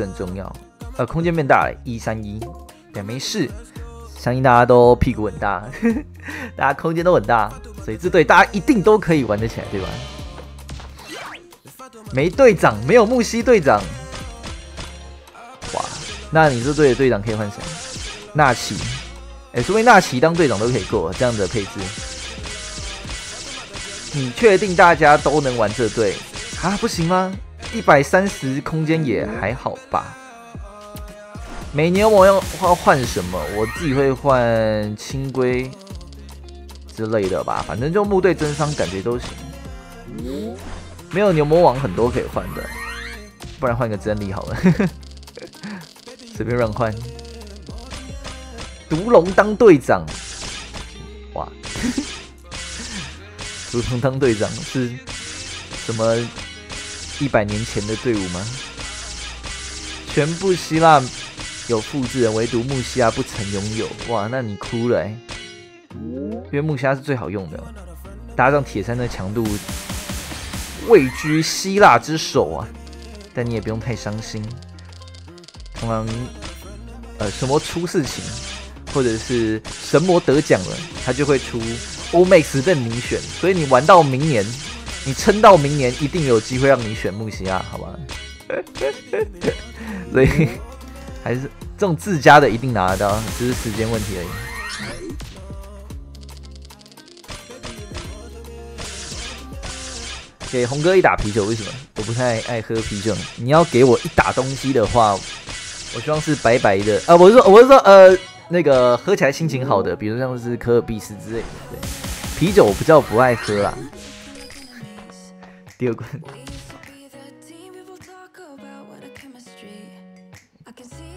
很重要。呃，空间变大了，一三一，对，没事。相信大家都屁股很大，大家空间都很大，所以这队大家一定都可以玩得起来，对吧？没队长，没有木西队长，哇，那你这队的队长可以换谁？纳奇，哎，说明纳奇当队长都可以过这样的配置。你确定大家都能玩这队啊？不行吗？一百三十空间也还好吧。每年我要换换什么？我自己会换轻龟之类的吧，反正就木队增伤感觉都行。没有牛魔王很多可以换的，不然换个真理好了，随便乱换。毒龙当队长，哇！毒龙当队长是什么一百年前的队伍吗？全部希腊。有复制人，唯独木西亚不曾拥有。哇，那你哭了哎！因为木西亚是最好用的，搭上铁山的强度，位居希腊之首啊！但你也不用太伤心，通常呃什么出事情，或者是神魔得奖了，他就会出欧美斯任你选。所以你玩到明年，你撑到明年，一定有机会让你选木西亚，好吧？所以。还是这种自家的一定拿得到，只是时间问题而已。给红哥一打啤酒，为什么？我不太爱喝啤酒。你要给我一打东西的话，我希望是白白的啊！我是说，我是说，呃，那个喝起来心情好的，比如像是可尔必斯之类的。对，啤酒我不叫不爱喝啦。第二关。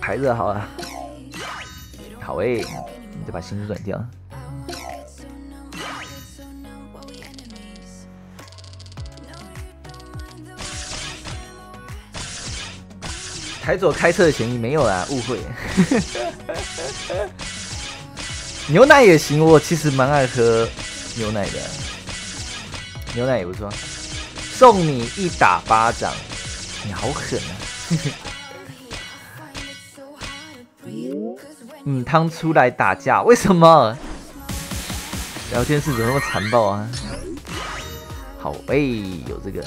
牌子好了，好诶，你再把心珠转掉。台左开车的嫌疑没有啦，误会。牛奶也行，我其实蛮爱喝牛奶的，牛奶也不错。送你一打巴掌，你好狠啊！你，汤出来打架，为什么？聊天室怎么那么残暴啊？好，哎，有这个，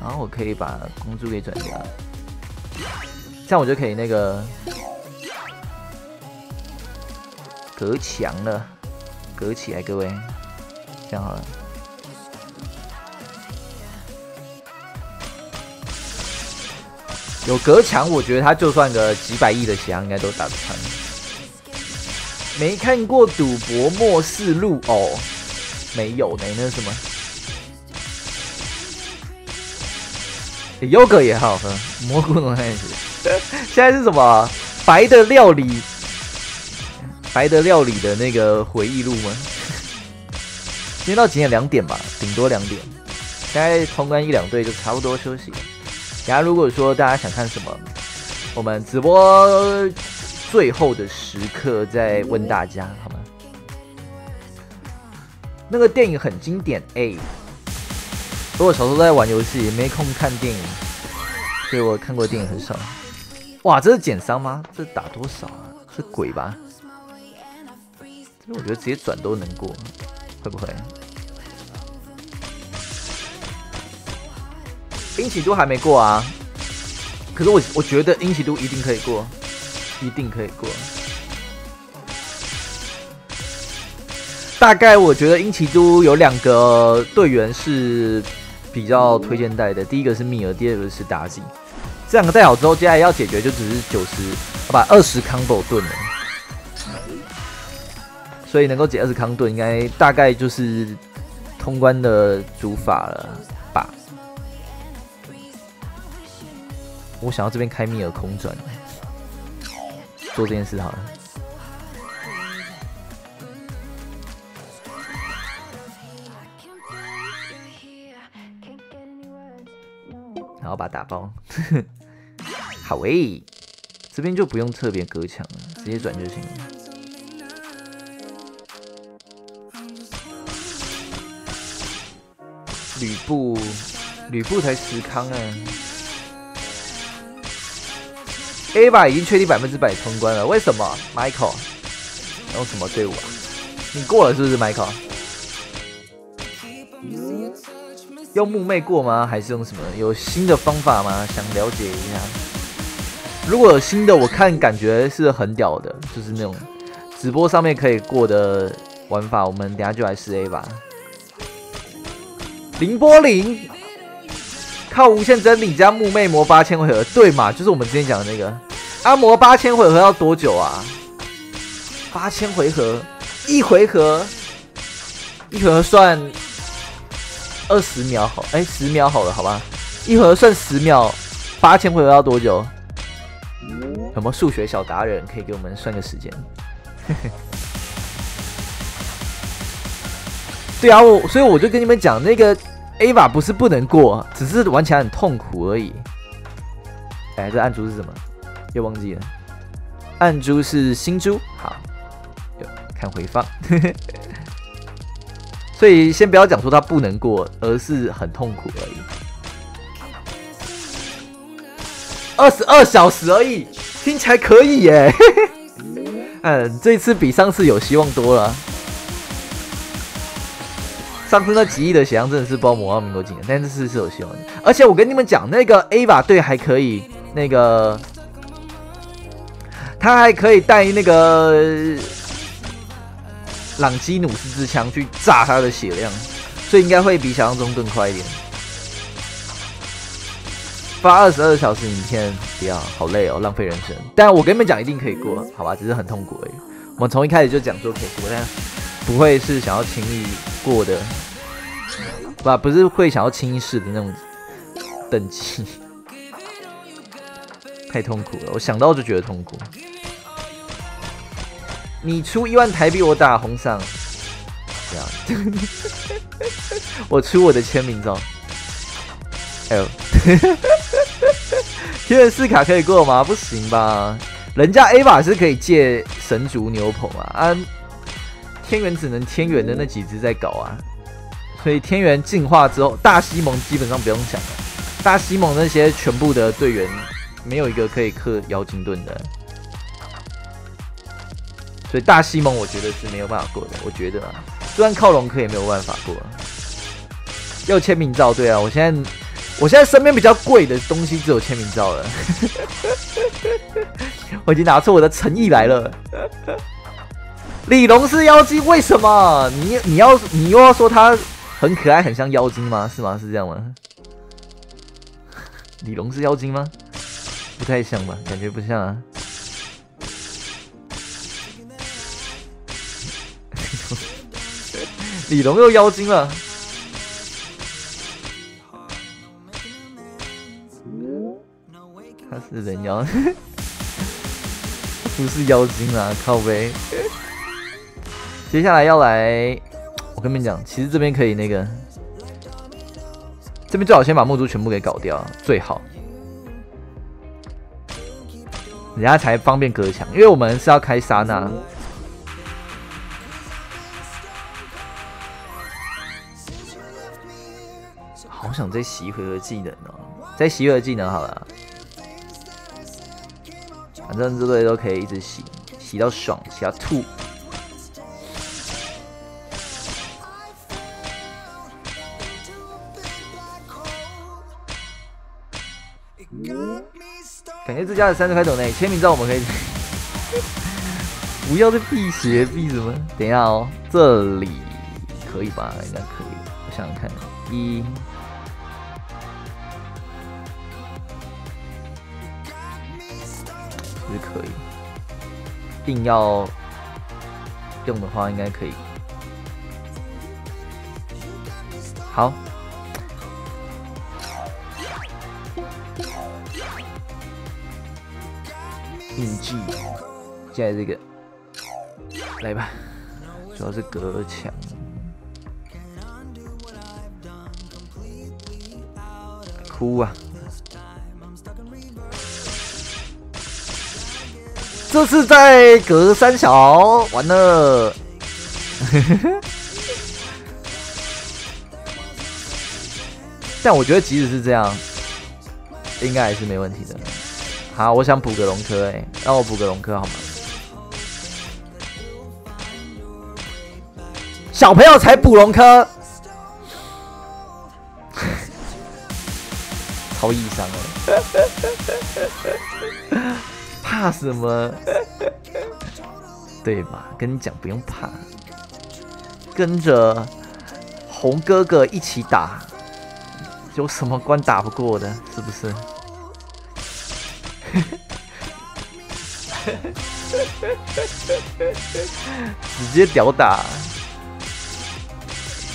然后我可以把公主给转掉，这样我就可以那个隔墙了，隔起来，各位，这样好了。有隔墙，我觉得他就算个几百亿的血量，应该都打得穿。没看过《赌博末世录》哦，没有呢，那什么？优格也好喝，蘑菇浓汤也是。现在是什么？白的料理，白的料理的那个回忆录吗？今天到几点？两点吧，顶多两点。现在通关一两队就差不多休息。然后如果说大家想看什么，我们直播最后的时刻再问大家，好吗？那个电影很经典哎，我小时候在玩游戏，没空看电影，所以我看过电影很少。哇，这是减伤吗？这打多少啊？是鬼吧？这我觉得直接转都能过，会不会？英奇都还没过啊，可是我我觉得英奇都一定可以过，一定可以过。大概我觉得英奇都有两个队员是比较推荐带的，第一个是密尔，第二个是妲己。这两个带好之后，接下来要解决就只是九十，好吧，二十康斗盾了。所以能够解二十康盾，应该大概就是通关的主法了。我想要这边开密尔空转，做这件事好了。然后把它打包，好诶，这边就不用特别隔墙了，直接转就行了。吕布，吕布才十康哎。A 吧已经确定百分之百通关了，为什么？Michael 用什么队伍啊？你过了是不是，Michael？用木妹过吗？还是用什么？有新的方法吗？想了解一下。如果有新的，我看感觉是很屌的，就是那种直播上面可以过的玩法，我们等下就来试 A 吧。凌波凌，靠无限真理加木魅魔八千回合，对嘛？就是我们之前讲的那个。阿魔八千回合要多久啊？八千回合，一回合，一回合算二十秒好，哎，十秒好了，好吧？一回合算十秒，八千回合要多久？什么数学小达人可以给我们算个时间？对啊，我所以我就跟你们讲，那个 A 吧不是不能过，只是玩起来很痛苦而已。哎，这暗珠是什么？又忘记了。暗珠是新珠，好，看回放。所以先不要讲说它不能过，而是很痛苦而已。二十二小时而已。听起来可以耶，嗯，这次比上次有希望多了。上次那几亿的血量真的是包魔到民国几年，但这次是有希望的。而且我跟你们讲，那个 A 吧队还可以，那个他还可以带那个朗基努斯之枪去炸他的血量，所以应该会比想象中更快一点。发二十二小时影片，不要，好累哦，浪费人生。但我跟你们讲，一定可以过，好吧？只是很痛苦而已。我们从一开始就讲说可以过，但不会是想要轻易过的，不，不是会想要轻易试的那种等级，太痛苦了。我想到就觉得痛苦。你出一万台币，我打红伞。这样，我出我的签名照。哎呦。天元四卡可以过吗？不行吧，人家 A 法是可以借神族牛棚啊，啊，天元只能天元的那几只在搞啊，所以天元进化之后，大西蒙基本上不用想了，大西蒙那些全部的队员没有一个可以克妖精盾的，所以大西蒙我觉得是没有办法过的，我觉得啊，就算靠龙克也没有办法过，要签名照，对啊，我现在。我现在身边比较贵的东西只有签名照了，我已经拿出我的诚意来了。李龙是妖精，为什么？你你要你又要说他很可爱，很像妖精吗？是吗？是这样吗？李龙是妖精吗？不太像吧，感觉不像啊。李龙又妖精了。他是人妖，不是妖精啊！靠背。接下来要来，我跟你们讲，其实这边可以那个，这边最好先把木珠全部给搞掉，最好，人家才方便隔墙，因为我们是要开刹那。好想再洗一回合技能哦，再洗一回合技能好了。反正这队都可以一直洗，洗到爽，洗到吐。感谢自家的三十块斗内签名照，我们可以。不要再辟邪，辟什么？等一下哦，这里可以吧？应该可以。我想想看，一。是可以，硬要用的话，应该可以。好，印记，现在这个来吧，主要是隔墙，哭啊！这是在隔三小，完了。但我觉得即使是这样，应该还是没问题的。好，我想补个龙科，哎，让我补个龙科好吗？小朋友才补龙科，超异伤了，怕什么？对吧？跟你讲，不用怕，跟着红哥哥一起打，有什么关打不过的？是不是？直接屌打！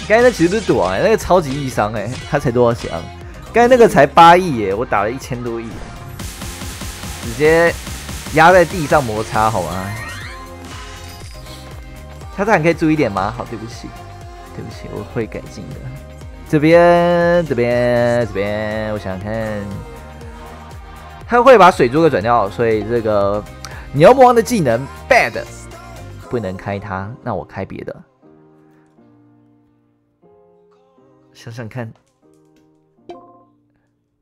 刚才那其实不是赌啊，那个超级易伤哎，他才多少血啊？刚才那个才八亿耶，我打了一千多亿，直接压在地上摩擦好吗？他这还可以注意点吗？好，对不起，对不起，我会改进的。这边，这边，这边，我想想看，他会把水珠给转掉，所以这个牛魔王的技能 bad 不能开它，那我开别的。想想看，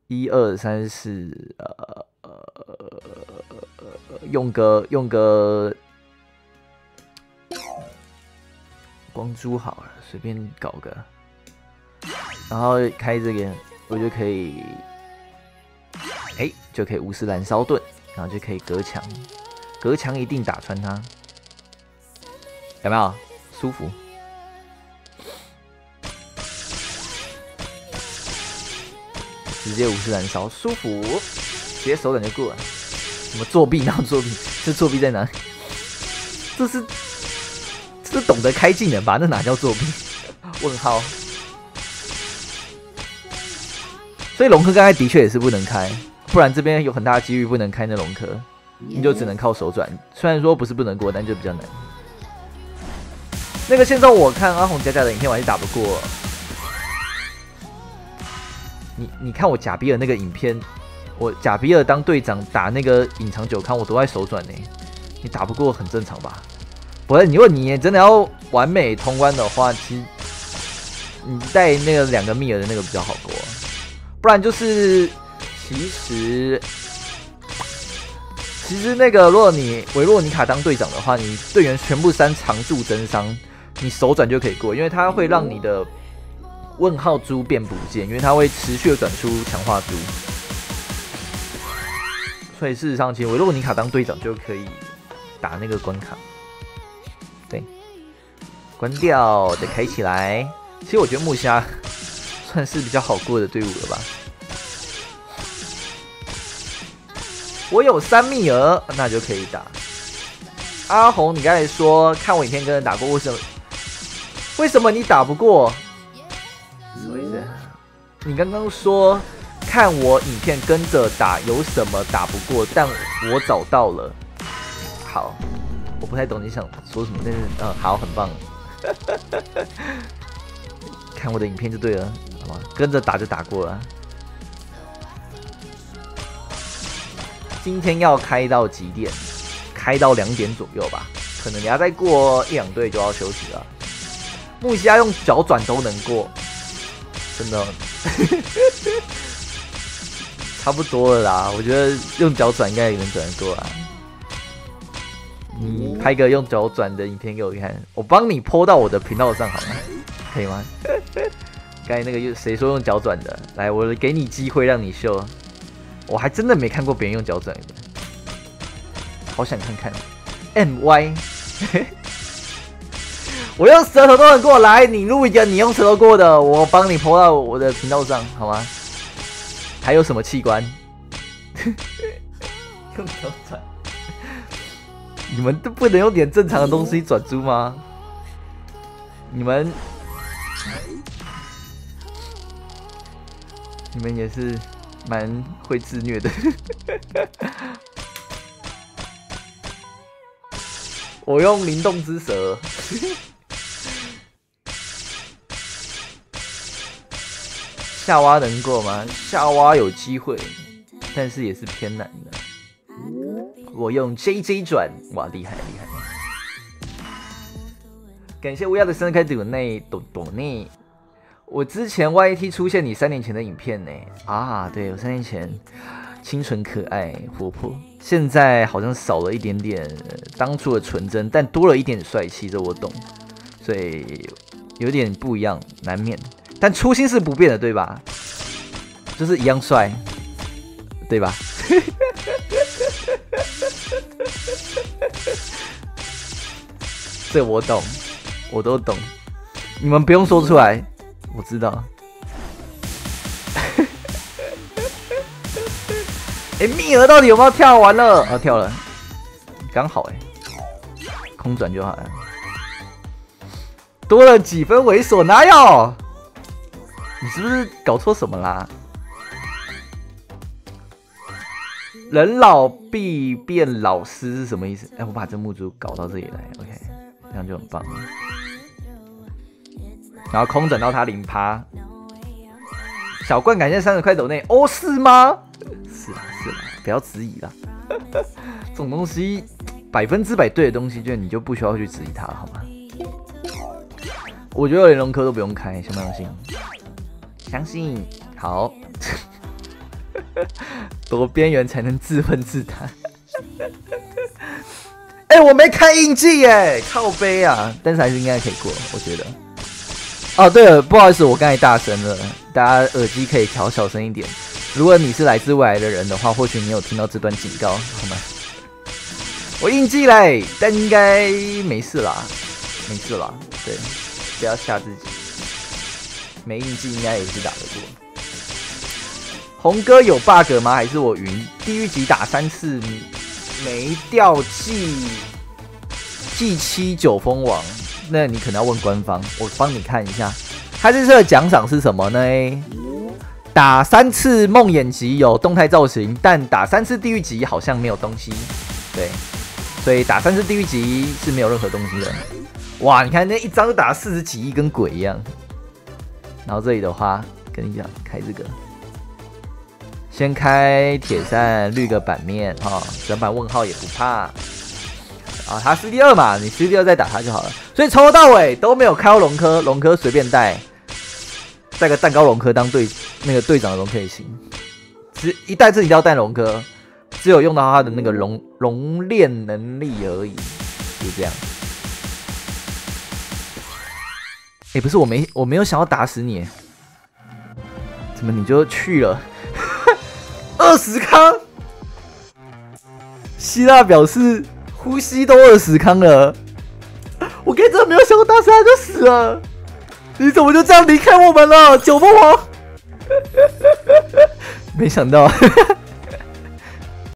一二三四，呃呃，用个用个光珠好了，随便搞个，然后开这个，我就可以，哎，就可以无视燃烧盾，然后就可以隔墙，隔墙一定打穿它，有没有舒服？直接无视燃烧，舒服，直接手感就过了。什么作弊？哪有作弊？这作弊在哪？这是这是懂得开技能吧？那哪叫作弊？问号。所以龙哥刚才的确也是不能开，不然这边有很大的几率不能开那龙科，你就只能靠手转。虽然说不是不能过，但就比较难。那个现在我看阿红佳佳的影片，我还是打不过。你你看我贾比尔那个影片，我贾比尔当队长打那个隐藏九康，我都在手转呢。你打不过很正常吧？不是，如果你真的要完美通关的话，其实你带那个两个密尔的那个比较好过。不然就是其实其实那个，如果你维洛尼卡当队长的话，你队员全部三常驻增伤，你手转就可以过，因为它会让你的。问号珠变不见，因为它会持续的转出强化珠，所以事实上，其实维洛尼卡当队长就可以打那个关卡。对，关掉再开起来。其实我觉得木虾算是比较好过的队伍了吧。我有三密儿，那就可以打。阿红，你刚才说看我影片跟人打过，为什么？为什么你打不过？什么意思你刚刚说看我影片跟着打有什么打不过，但我找到了。好，我不太懂你想说什么，但是嗯，好，很棒。看我的影片就对了，好吗？跟着打就打过了。今天要开到几点？开到两点左右吧，可能你要再过一两队就要休息了。木虾用脚转都能过，真的。差不多了啦，我觉得用脚转应该也能转得过来。你拍个用脚转的影片给我看，我帮你泼到我的频道上好吗？可以吗？刚才那个又谁说用脚转的？来，我给你机会让你秀。我还真的没看过别人用脚转的，好想看看。M Y。我用舌头都能过来，你录一个你用舌头过的，我帮你泼到我的频道上，好吗？还有什么器官？用脚转？你们都不能用点正常的东西转猪吗？你们，你们也是蛮会自虐的。我用灵动之舌。夏娃能过吗？夏娃有机会，但是也是偏难的。我用 J J 转，哇，厉害厉害！感谢乌鸦的生日开赌内懂懂内。我之前 Y T 出现你三年前的影片呢？啊，对我三年前清纯可爱、活泼。现在好像少了一点点当初的纯真，但多了一点帅气，这我懂，所以有点不一样，难免。但初心是不变的，对吧？就是一样帅，对吧？这我懂，我都懂，你们不用说出来，我知道。哎，蜜儿到底有没有跳完了？啊，跳了，刚好哎，空转就好了。多了几分猥琐，哪有？你是不是搞错什么啦？人老必变老师是什么意思？哎，我把这木珠搞到这里来，OK，这样就很棒。然后空转到他零趴，小冠感谢三十块斗内，哦是吗？是啦是啦，不要质疑啦。这种东西百分之百对的东西，就你就不需要去质疑它了，好吗？我觉得连龙科都不用开，相不相信？相信。好。多边缘才能自问自答。哎，我没开印记耶，靠背啊！但是还是应该可以过，我觉得。哦，对了，不好意思，我刚才大声了，大家耳机可以调小声一点。如果你是来自未来的人的话，或许你有听到这段警告，好吗？我印记嘞，但应该没事啦，没事啦。对，不要吓自己，没印记应该也是打得过。红哥有 bug 吗？还是我晕？地狱级打三次没掉 G G 七九蜂王，那你可能要问官方，我帮你看一下。他这次的奖赏是什么呢？打三次梦魇级有动态造型，但打三次地狱级好像没有东西。对，所以打三次地狱级是没有任何东西的。哇，你看那一张都打四十几亿，跟鬼一样。然后这里的话，跟你讲，开这个。先开铁扇绿个版面哈，整版问号也不怕啊。他是第二嘛，你是第二再打他就好了。所以从头到尾都没有开龙科，龙科随便带，带个蛋糕龙科当队那个队长的龙科也行。只一带自己要带龙科，只有用到他的那个龙龙炼能力而已，就这样。哎，不是我没我没有想要打死你，怎么你就去了？二十康，希腊表示呼吸都二十康了。我根本没有想过大三就死了，你怎么就这样离开我们了，九凤凰？没想到。